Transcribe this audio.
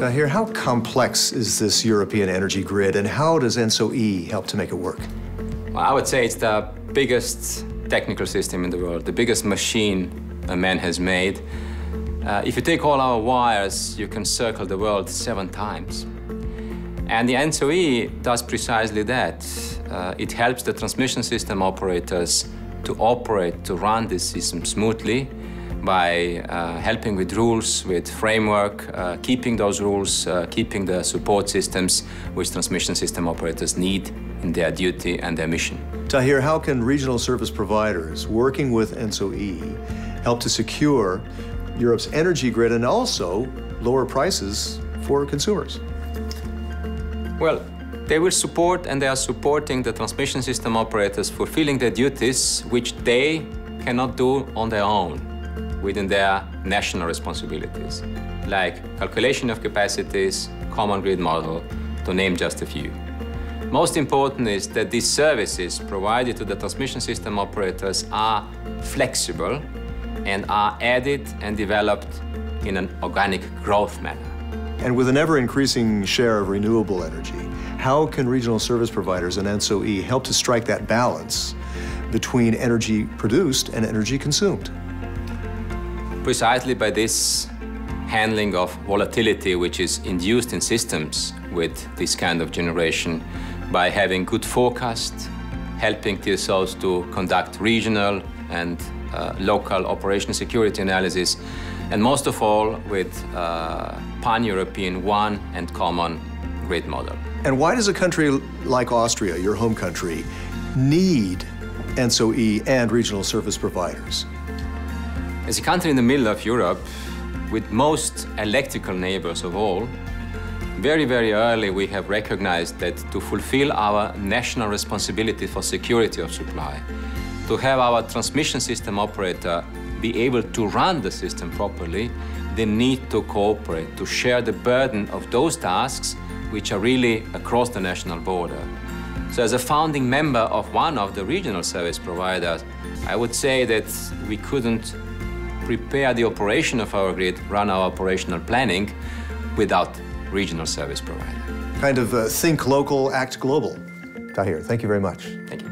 Tahir, how complex is this European energy grid and how does ENTSO-E help to make it work? Well, I would say it's the biggest technical system in the world, the biggest machine a man has made. Uh, if you take all our wires, you can circle the world seven times. And the ENTSO-E does precisely that. Uh, it helps the transmission system operators to operate, to run this system smoothly by uh, helping with rules, with framework, uh, keeping those rules, uh, keeping the support systems which transmission system operators need in their duty and their mission. Tahir, how can regional service providers working with ENTSO-E help to secure Europe's energy grid and also lower prices for consumers? Well, they will support and they are supporting the transmission system operators fulfilling their duties which they cannot do on their own within their national responsibilities, like calculation of capacities, common grid model, to name just a few. Most important is that these services provided to the transmission system operators are flexible and are added and developed in an organic growth manner. And with an ever-increasing share of renewable energy, how can regional service providers and ENTSO-E help to strike that balance between energy produced and energy consumed? Precisely by this handling of volatility which is induced in systems with this kind of generation by having good forecast, helping TSOs to conduct regional and uh, local operation security analysis, and most of all with uh, pan-European one and common grid model. And why does a country like Austria, your home country, need ENTSO-E and regional service providers? As a country in the middle of Europe, with most electrical neighbors of all, very, very early we have recognized that to fulfill our national responsibility for security of supply, to have our transmission system operator be able to run the system properly, they need to cooperate, to share the burden of those tasks which are really across the national border. So as a founding member of one of the regional service providers, I would say that we couldn't prepare the operation of our grid, run our operational planning without regional service provider. Kind of uh, think local, act global. Tahir, thank you very much. Thank you.